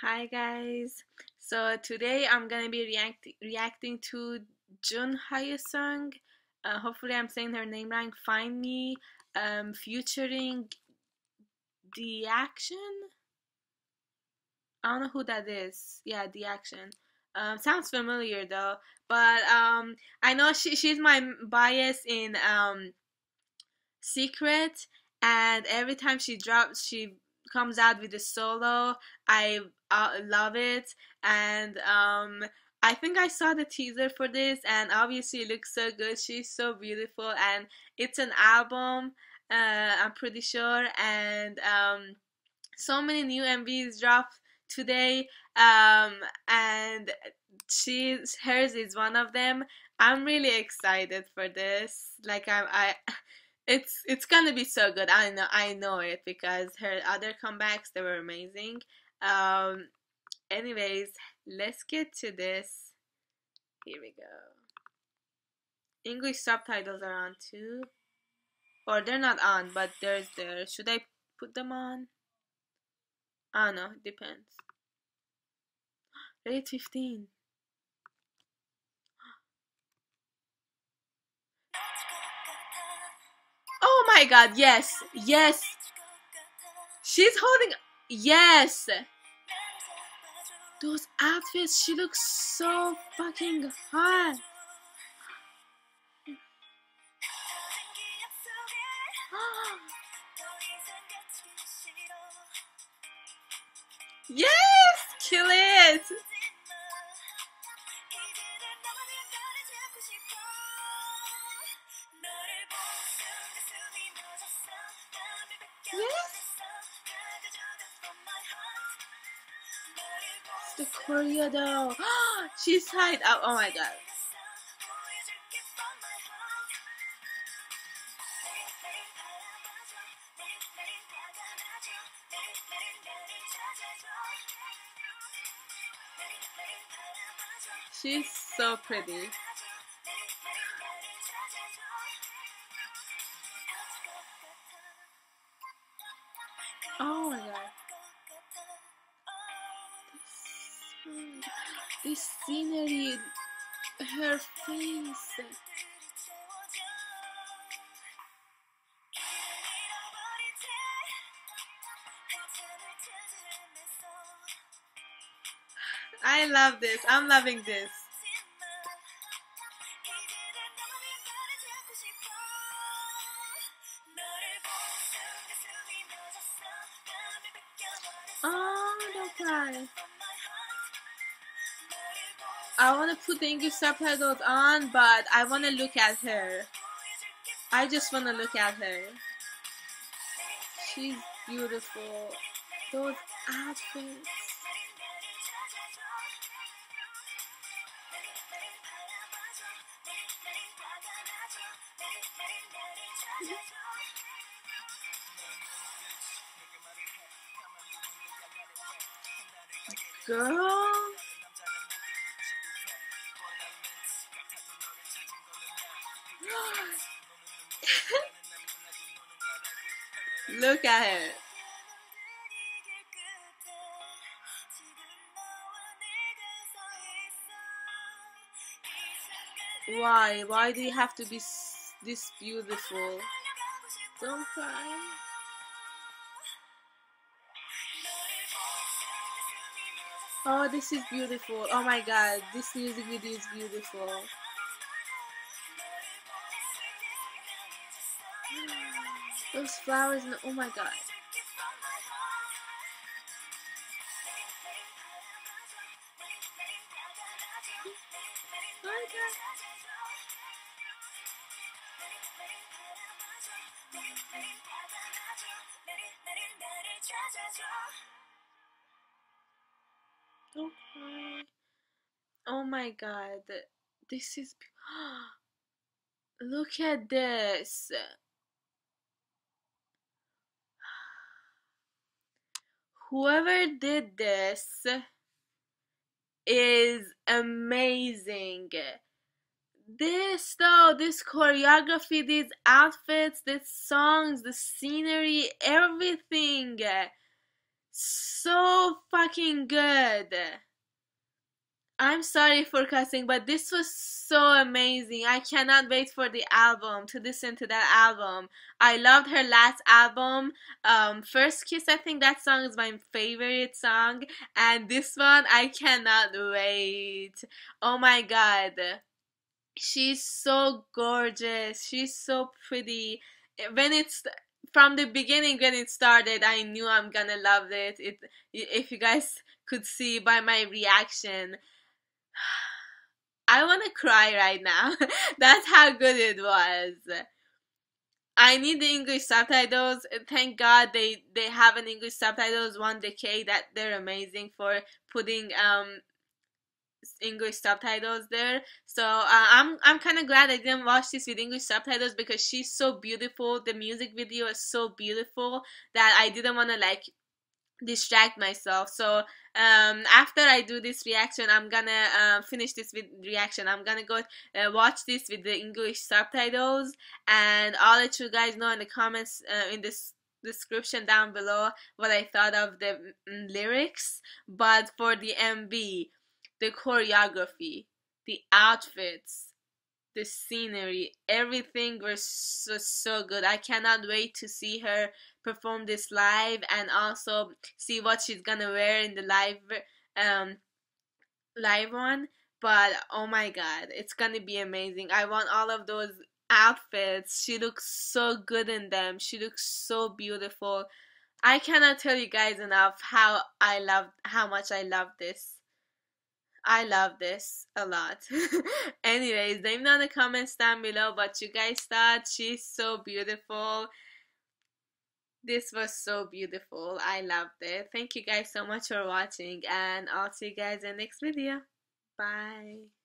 Hi guys. So today I'm gonna be react reacting to Jun Hyo Seong. Uh, hopefully I'm saying her name right. Find Me, um, featuring D.Action. I don't know who that is. Yeah, D.Action. Um, sounds familiar though, but um, I know she she's my bias in um, Secret, and every time she drops, she comes out with a solo. I uh, love it, and um, I think I saw the teaser for this, and obviously it looks so good. She's so beautiful, and it's an album. Uh, I'm pretty sure, and um, so many new MVs dropped today, um, and she's hers is one of them. I'm really excited for this. Like I'm, I it's it's gonna be so good. I know I know it because her other comebacks they were amazing. Um, anyways, let's get to this. Here we go. English subtitles are on too, or they're not on, but there's there. Should I put them on? I don't know. Depends. Rate fifteen. Oh my god, yes, yes. She's holding, yes. Those outfits, she looks so fucking hot. yes, kill it. The choreo though. She's tied up. Oh my god. She's so pretty. Oh This, scenery, her face. I love this. I'm loving this. Oh, don't cry. I want to put the English subtitles on, but I want to look at her. I just want to look at her. She's beautiful. Those outfits. Girl. Look at her. Why? Why do you have to be this beautiful? Don't cry. Oh, this is beautiful. Oh my god, this music video is beautiful. Those flowers, god. Oh my god. Oh my god. This is. Look at this. Whoever did this is amazing. This though, this choreography, these outfits, these songs, the scenery, everything so fucking good. I'm sorry for cussing, but this was so amazing. I cannot wait for the album to listen to that album. I loved her last album, um, First Kiss. I think that song is my favorite song, and this one I cannot wait. Oh my god, she's so gorgeous. She's so pretty. When it's from the beginning when it started, I knew I'm gonna love it. It if you guys could see by my reaction. I want to cry right now. That's how good it was. I need the English subtitles. Thank God they they have an English subtitles 1theK that they're amazing for putting um English subtitles there. So uh, I'm I'm kind of glad I didn't watch this with English subtitles because she's so beautiful. The music video is so beautiful that I didn't want to like distract myself. So um after i do this reaction i'm gonna uh, finish this with reaction. I'm gonna go uh, watch this with the english subtitles. And i'll let you guys know in the comments uh, in this description down below what i thought of the mm, lyrics. But for the mv the choreography the outfits the scenery, everything was so, so good. I cannot wait to see her perform this live and also see what she's gonna wear in the live um live one. But oh my god, it's gonna be amazing. I want all of those outfits. She looks so good in them. She looks so beautiful. I cannot tell you guys enough how I love how much I love this. I love this a lot. Anyways, let me know in the comments down below what you guys thought. She's so beautiful. This was so beautiful. I loved it. Thank you guys so much for watching and I'll see you guys in the next video. Bye.